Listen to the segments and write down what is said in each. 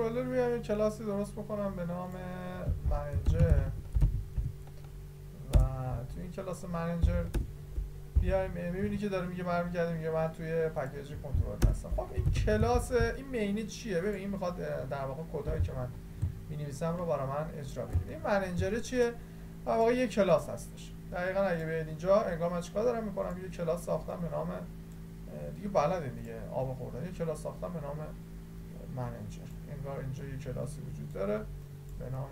کنترلر بیام یه کلاسی درست بکنم به نام منیجر و تو این کلاس منیجر بیایم می‌بینی که داره میگه برمیگرده میگه من توی پکیج کنترل هستم. خب این کلاس این مینی چیه؟ ببین این می‌خواد در واقع کدایی که من می‌نویسم رو برای من اجرا بگیره این منیجر چیه؟ در واقع یه کلاس هستش. دقیقا اگه بیاید اینجا انگار من چیکار دارم می‌کنم؟ یه کلاس ساختم به نام دیگه بلده دیگه آب خوردن. یه کلاس ساختم به نام منیجر انگار اینجا یه کلاسی وجود داره. به نام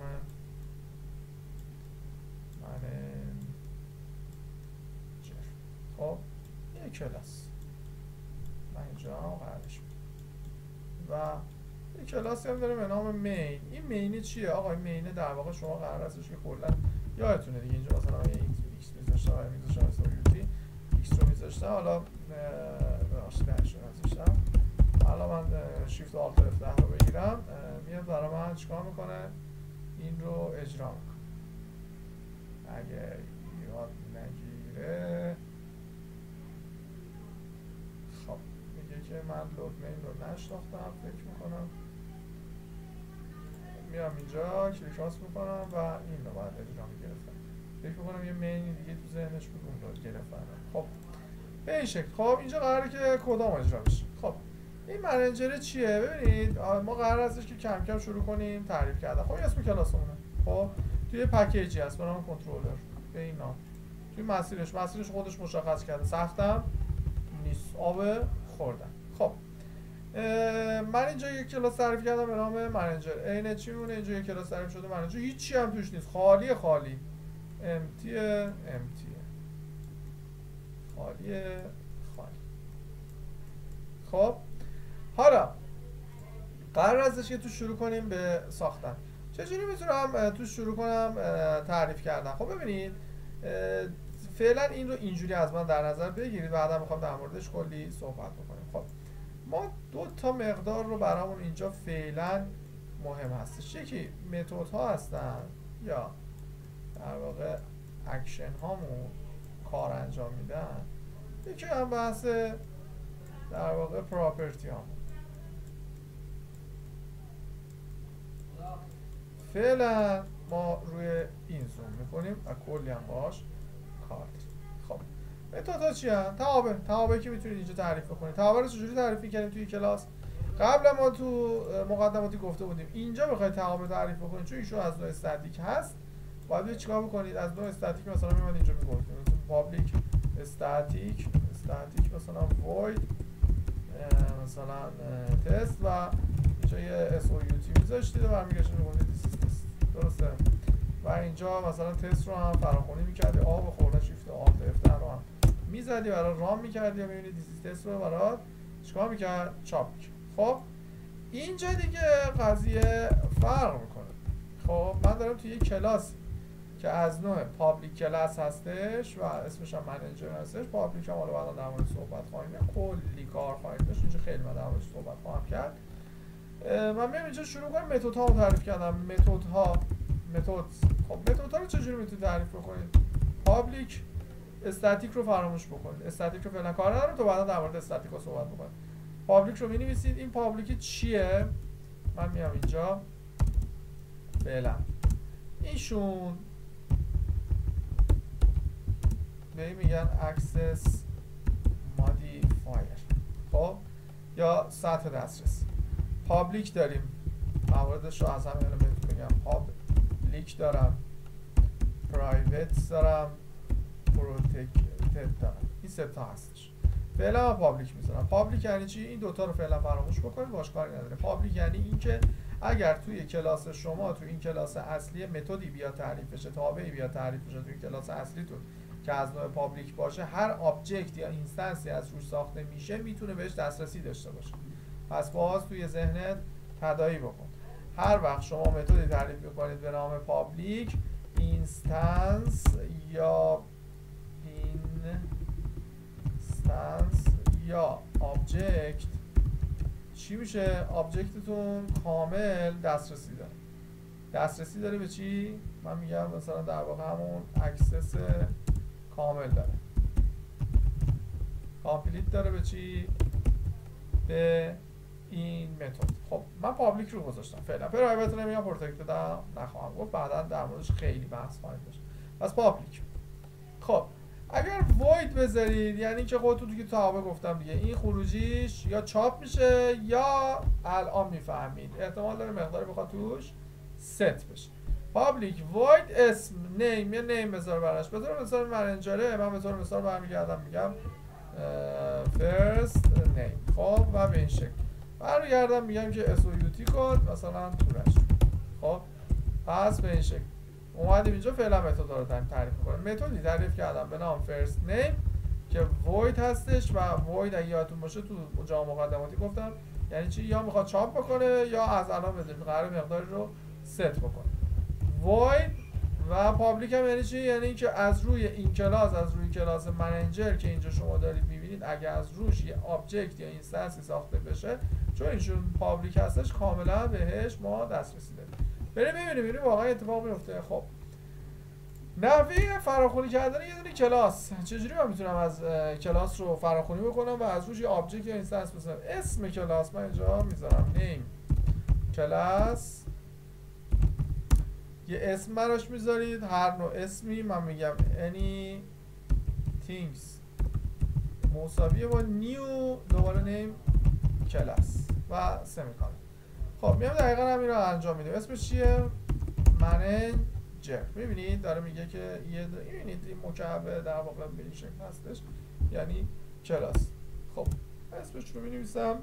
خب یه کلاس. من اینجا قرارش و یه کلاسی هم داره به نام مین. این مینی چیه؟ آقا این مینه در واقع شما قرار هستش که کلا یادتونه دیگه. اینجا مثلا یه ایکس میذاشتم و میذاشتم ایکس رو میذاشتم. حالا ببخشید نذاشتم حالا من شیفت آلت F10 رو بگیرم. میاد برای من چیکار می‌کنه؟ این رو اجرا می‌کنه. اگه یاد نگیره. خب میگه که من لود مین رو نشناختم فکر می‌کنم. میام اینجا کلیک راست می‌کنم و این رو باید اجرا می‌گرفتم. فکر می‌کنم یه مینی دیگه تو ذهنش بود اون رو گرفتم. خب به خب اینجا قراره که کدام اجرا بشه. خب این منیجر چیه؟ ببینید ما قرار هستش که کم کم شروع کنیم تعریف کردن. خب اسم کلاسمونه. خب توی پکیجی هست به نام کنترلر به این نام توی مسیرش مسیرش خودش مشخص کرده. سختم نیست. آب خوردن. خب من اینجا یک کلاس تعریف کردم به نام منیجر. عین چی میمونه؟ اینجا یک کلاس تعریف شده منیجر. هیچی هم توش نیست. خالی خالی. امتی امتی خالی خالی. خب حالا قرار ازش که تو شروع کنیم به ساختن. چجوری می‌تونم تو شروع کنم تعریف کردن؟ خب ببینید فعلا این رو اینجوری از من در نظر بگیرید بعدا می‌خوام در موردش کلی صحبت بکنیم. خب ما دو تا مقدار رو برامون اینجا فعلا مهم هستش. یکی method ها هستن یا در واقع اکشن هامون کار انجام میدن. یکی هم بحث در واقع property هامون فعلا ما روی این زوم می‌کنیم. و کلی هم باش کار خب. متد چی هم؟ توابعی که می‌تونید اینجا تعریف بکنید؟ توابع رو چجوری تعریف می‌کنیم توی کلاس؟ قبل ما تو مقدماتی گفته بودیم. اینجا بخواید توابع تعریف بکنید چون ایشون از نوع استاتیک هست. باید چیکار بکنید از نوع استاتیک مثلا میاد اینجا می‌گفتیم. مثلا پابلیک استاتیک استاتیک مثلا void مثلا تست و اینجا یه تی میذاشتید و برمیگشتید می‌گفتید درسته. و اینجا مثلا تست رو هم فراخونی می‌کردی. آب خورده شیفت آلت افتن رو هم می‌زدی برای رام می‌کردی و می‌بینی دیسیز تست رو برات چیکار می‌کرد؟ چاپ خب اینجا دیگه قضیه فرق می‌کنه. خب من دارم توی یه کلاس که از نوع پابلیک کلاس هستش و اسمش هم منیجر هستش. پابلیک هم حالا بعدا در مورد صحبت خواهیم کلی کار خواهیم داشت. اینجا خیلی من در مورد صحبت خواهم کرد. من میام اینجا شروع کنم method ها رو تعریف کردم. method ها method خب method ها رو چجوری می‌تونید تعریف بکنید؟ public static رو فراموش بکنید. استاتیک رو فعلا کار ندارم تو بعدا در مورد استاتیک رو صحبت بکنید public رو می‌نویسید. این public چیه؟ من میام اینجا. فعلا. ایشون به میگن access modifier خب؟ یا سطح دسترسی. public داریم. مواردش رو از همین الان بهتون میگم. public دارم. private دارم. protected دارم. این سه تا هستش. فعلا من public می‌ذارم. public یعنی چی؟ این دوتا رو فعلا فراموش بکنید باش کاری نداره public یعنی اینکه اگر توی کلاس شما تو این کلاس اصلی method ی بیا تعریف بشه تابعی بیا تعریف بشه توی کلاس اصلیتون که از نوع public باشه هر object یا instance ی از روش ساخته میشه می‌تونه بهش دسترسی داشته باشه. پس باز توی ذهنت تداعی بکن. هر وقت شما متدی تعریف می‌کنید به نام public instance یا instance یا object چی میشه؟ object تون کامل دسترسی داره. دسترسی داره به چی؟ من میگم مثلا در واقع همون access کامل داره. complete داره به چی؟ به این متد. خب من public رو گذاشتم. فعلا private نمیگم protected دارم. نخواهم گفت. بعدا در موردش خیلی بحث خواهیم داشت. پس public. خب اگر void بذارید یعنی که خودتون دیگه تا گفتم دیگه این خروجیش یا چاپ میشه یا الان می‌فهمید. احتمال داره مقدار بخواد توش ست بشه. public void اسم name یا name بذار براش. به طور مثال manager ه من به طور مثال برمیگردم میگم first name خب و به این شکل. برمیگردم میگم که SOUT کن مثلا تورش. خب؟ پس به این شکل. اومدیم اینجا فعلا متد رو تعریف می‌کنیم متدی تعریف کردم به نام first name که void هستش و void اگه یادتون باشه تو جا مقدماتی گفتم. یعنی چی؟ یا می‌خواد چاپ بکنه یا از الان بدونید قرار مقداری رو ست بکنه. Void و public هم یعنی چی؟ یعنی که از روی این کلاس از روی کلاس manager که اینجا شما دارید می‌بینید اگه از روش یه object یا instance ی ساخته بشه چون اینشون public هستش کاملا بهش ما دسترسی داریم بریم ببینیم ببینیم واقعا اتفاق میفته خب. نحوه فراخونی کردن یه دونه کلاس. چجوری من می‌تونم از کلاس رو فراخونی بکنم و از روش یه object یا instance بزنم اسم کلاس من اینجا می‌ذارم. name. class. یه اسم براش می‌ذارید. هر نوع اسمی. من میگم any things. مساویه با new دوباره name. class و semicolon خب میام دقیقا همین رو انجام میدیم اسمش چیه؟ manager می‌بینید؟ داره میگه که یه می‌بینید؟ این مکعب در واقع به این شکل هستش یعنی کلاس. خب اسمش رو می‌نویسم.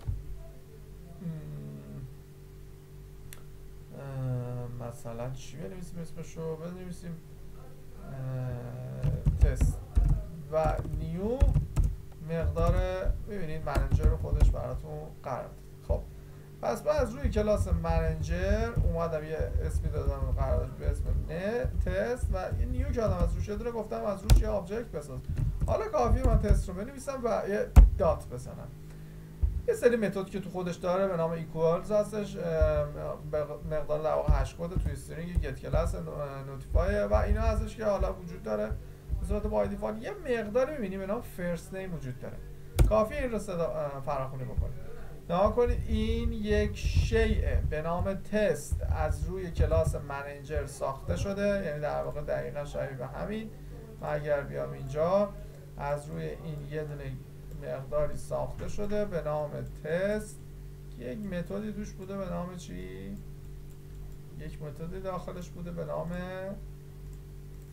مثلا چی بنویسیم اسمش رو؟ بنویسیم تست. و ببینید manager خودش براتون قرار خب پس من از روی کلاس manager اومدم یه اسمی دادم قرار به اسم نه تست و یه new کردم از روش. یه گفتم از روش یه object بساز. حالا کافیه من تست رو بنویسم و یه dot بزنم. یه سری متد که تو خودش داره به نام equals هستش مقدار در واقع hash code to string get class notify و اینا هستش که حالا وجود داره. به صورت by default یه مقدار می‌بینی به نام first name وجود داره. کافی این رو صدا فراخونی بکنید نگاه کنید این یک شیء به نام تست از روی کلاس manager ساخته شده. یعنی در واقع دقیقا شبیه به همین. من اگر بیام اینجا از روی این یه دونه مقداری ساخته شده به نام تست. یک متدی توش بوده به نام چی؟ یک متدی داخلش بوده به نام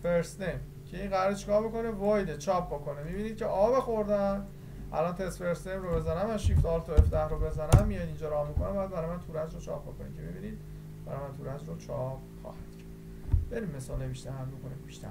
فرست نیم. که این قرار چیکار بکنه؟ وید چاپ بکنه. می‌بینید که آب خوردن. الان تست فرست نیم رو بزنم من شیفت آلت و F10 رو بزنم. میاد اینجا راه می‌کنم. بعد برای من تورج رو چاپ بکنه که می‌بینید برای من تورج رو چاپ خواهد کرد. بریم مثال بیشتر هم بکنیم. بیشتر